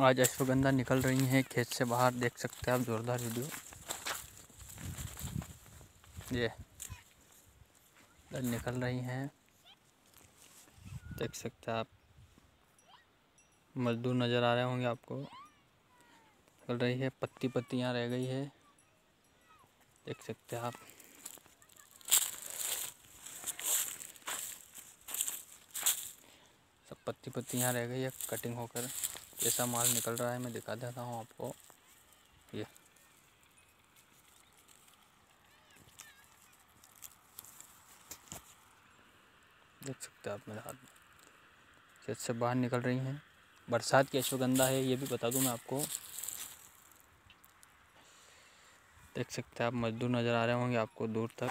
आज अश्वगंधा निकल रही हैं, खेत से बाहर, देख सकते हैं आप, जोरदार वीडियो। ये निकल रही हैं। देख सकते हैं आप। मजदूर नज़र आ रहे होंगे आपको। निकल रही है पत्ती पत्तियाँ रह गई है। देख सकते हैं आप। सब पत्ती पत्तियाँ रह गई है, कटिंग होकर। कैसा माल निकल रहा है, मैं दिखा देता हूँ आपको। ये। देख सकते हैं आप मेरे हाथ में। खेत से बाहर निकल रही हैं। बरसात की अश्वगंधा है, ये भी बता दूँ मैं आपको। देख सकते हैं आप, मजदूर नज़र आ रहे होंगे आपको दूर तक।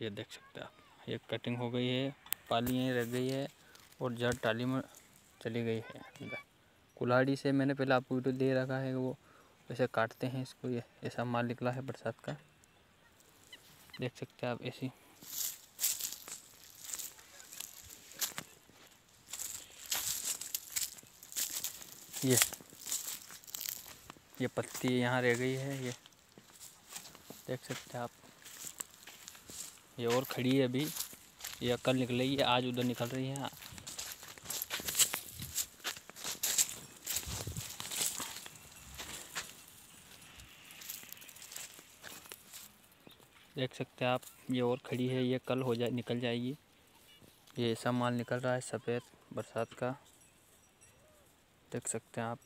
ये देख सकते हैं आप, ये कटिंग हो गई है पालियाँ रह गई है, और जड़ टाली में चली गई है। अंदर कुल्हाड़ी से मैंने पहले आपको वीडियो दे रखा है, वो ऐसे काटते हैं इसको, ये, ऐसा माल निकला है बरसात का। देख सकते हैं आप ऐसी। ये ये पत्ती यहाँ रह गई है, ये। देख सकते हैं आप। ये और खड़ी है अभी। ये कल निकल है, आज उधर निकल रही है। देख सकते हैं आप, ये और खड़ी है, ये कल हो जाए निकल जाएगी। ये ऐसा माल निकल रहा है, सफ़ेद बरसात का। देख सकते हैं आप।